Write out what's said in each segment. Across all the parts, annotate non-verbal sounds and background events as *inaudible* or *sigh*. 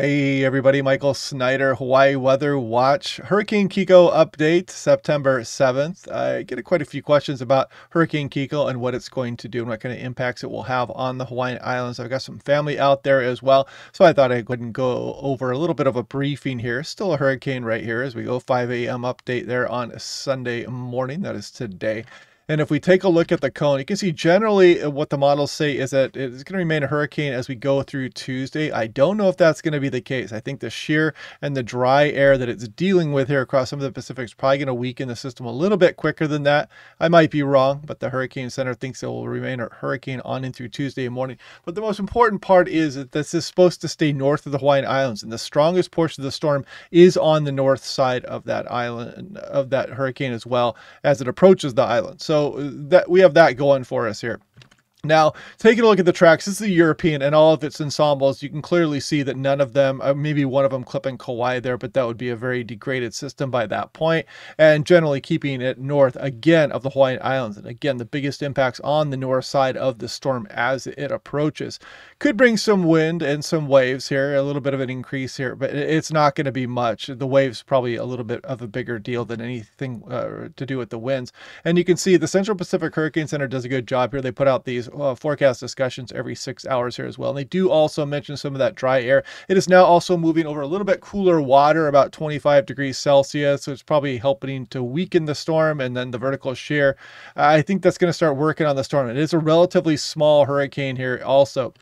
Hey everybody, Michael Snyder, Hawaii Weather Watch. Hurricane Kiko update, September 7th. I get quite a few questions about Hurricane Kiko and what it's going to do and what kind of impacts it will have on the Hawaiian Islands. I've got some family out there as well, so I thought I would go over a little bit of a briefing here. Still a hurricane right here as we go 5 a.m. update there on Sunday morning. That is today. And if we take a look at the cone, you can see generally uh, what the models say is that it's going to remain a hurricane as we go through Tuesday. I don't know if that's going to be the case. I think the shear and the dry air that it's dealing with here across some of the Pacific is probably going to weaken the system a little bit quicker than that. I might be wrong, but the Hurricane Center thinks it will remain a hurricane on into Tuesday morning. But the most important part is that this is supposed to stay north of the Hawaiian Islands, and the strongest portion of the storm is on the north side of that island of that hurricane as well as it approaches the island. So Uh, that we have that going for us here. Now, taking a look at the tracks, this is the European and all of its ensembles. You can clearly see that none of them, uh, maybe one of them clipping Kauai there, but that would be a very degraded system by that point. And generally keeping it north again of the Hawaiian Islands. And again, the biggest impacts on the north side of the storm as it approaches. Could bring some wind and some waves here, a little bit of an increase here, but it's not going to be much. The waves probably a little bit of a bigger deal than anything uh, to do with the winds. And you can see the Central Pacific Hurricane Center does a good job here. They put out these uh, forecast discussions every six hours here as well. And they do also mention some of that dry air. It is now also moving over a little bit cooler water, about 25 degrees Celsius. So it's probably helping to weaken the storm and then the vertical shear. I think that's going to start working on the storm. It is a relatively small hurricane here also.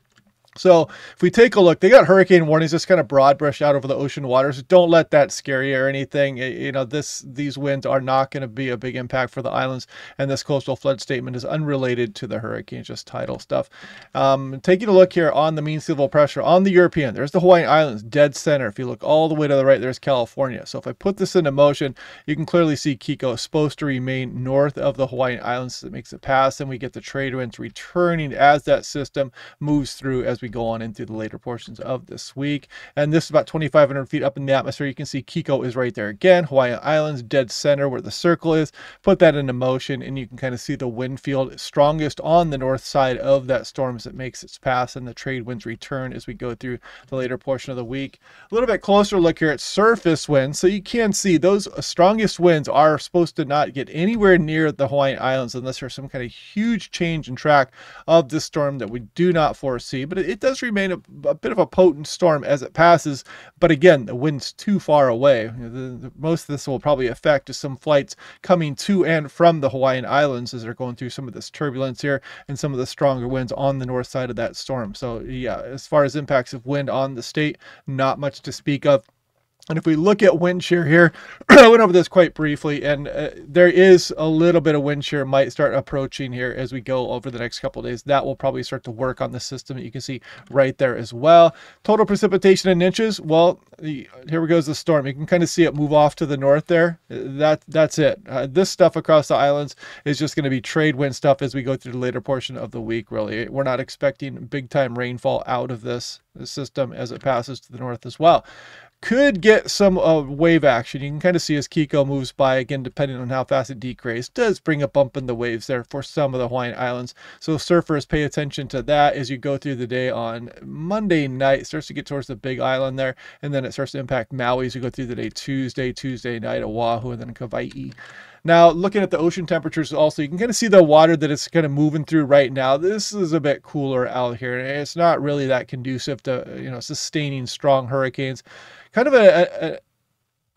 So if we take a look, they got hurricane warnings just kind of broad brush out over the ocean waters. Don't let that scare you or anything. You know, this these winds are not going to be a big impact for the islands, and this coastal flood statement is unrelated to the hurricane, just tidal stuff. Um, taking a look here on the mean sea level pressure on the European, there's the Hawaiian Islands, dead center. If you look all the way to the right, there's California. So if I put this into motion, you can clearly see Kiko is supposed to remain north of the Hawaiian Islands. It makes it pass, and we get the trade winds returning as that system moves through as we we go on into the later portions of this week. And this is about 2,500 feet up in the atmosphere. You can see Kiko is right there again. Hawaiian Islands, dead center where the circle is. Put that into motion and you can kind of see the wind field strongest on the north side of that storm as it makes its pass and the trade winds return as we go through the later portion of the week. A little bit closer look here at surface winds. So you can see those uh, strongest winds are supposed to not get anywhere near the Hawaiian Islands unless there's some kind of huge change in track of this storm that we do not foresee. But it, it does remain a, a, bit of a potent storm as it passes, but again, the wind's too far away. The, the, most of this will probably affect some flights coming to and from the Hawaiian Islands as they're going through some of this turbulence here and some of the stronger winds on the north side of that storm. So, yeah, as far as impacts of wind on the state, not much to speak of. And if we look at wind shear here, *clears throat* I went over this quite briefly, and uh, there is a little bit of wind shear might start approaching here as we go over the next couple days. That will probably start to work on the system. You can see right there as well. Total precipitation in inches. Well, here we goes the storm. You can kind of see it move off to the north there. That that's it. Uh, this stuff across the islands is just going to be trade wind stuff as we go through the later portion of the week. Really, we're not expecting big time rainfall out of this system as it passes to the north as well could get some uh, wave action. You can kind of see as Kiko moves by, again, depending on how fast it degrades, does bring a bump in the waves there for some of the Hawaiian Islands. So surfers pay attention to that as you go through the day on Monday night. It starts to get towards the big island there, and then it starts to impact Maui as you go through the day Tuesday, Tuesday night, Oahu, and then Kauai. Now, looking at the ocean temperatures also, you can kind of see the water that it's kind of moving through right now. This is a bit cooler out here. It's not really that conducive to, you know, sustaining strong hurricanes kind of a, a,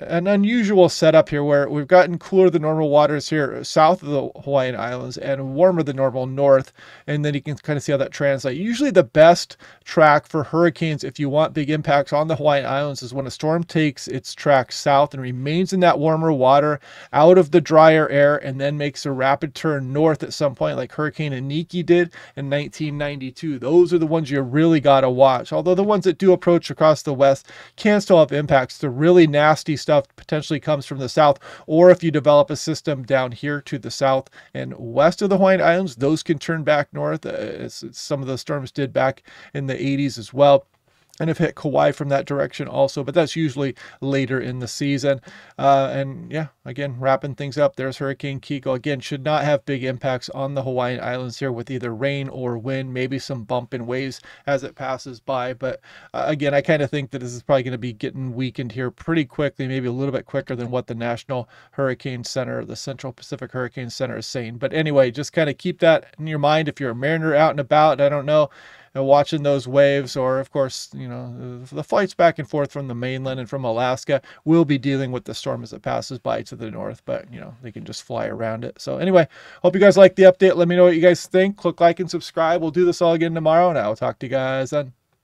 an unusual setup here where we've gotten cooler than normal waters here south of the Hawaiian Islands and warmer than normal north. And then you can kind of see how that translates. Usually the best track for hurricanes, if you want big impacts on the Hawaiian Islands, is when a storm takes its track south and remains in that warmer water out of the drier air and then makes a rapid turn north at some point, like Hurricane Iniki did in 1992. Those are the ones you really got to watch. Although the ones that do approach across the west can still have impacts. The really nasty stuff stuff potentially comes from the south, or if you develop a system down here to the south and west of the Hawaiian Islands, those can turn back north, uh, as some of the storms did back in the 80s as well. And have hit Kauai from that direction also, but that's usually later in the season. Uh, and yeah, again, wrapping things up, there's Hurricane Kiko. Again, should not have big impacts on the Hawaiian Islands here with either rain or wind, maybe some bump in waves as it passes by. But uh, again, I kind of think that this is probably going to be getting weakened here pretty quickly, maybe a little bit quicker than what the National Hurricane Center, the Central Pacific Hurricane Center is saying. But anyway, just kind of keep that in your mind if you're a mariner out and about. I don't know and watching those waves, or of course, you know, the flights back and forth from the mainland and from Alaska will be dealing with the storm as it passes by to the north, but you know, they can just fly around it. So, anyway, hope you guys like the update. Let me know what you guys think. Click like and subscribe. We'll do this all again tomorrow, and I will talk to you guys then.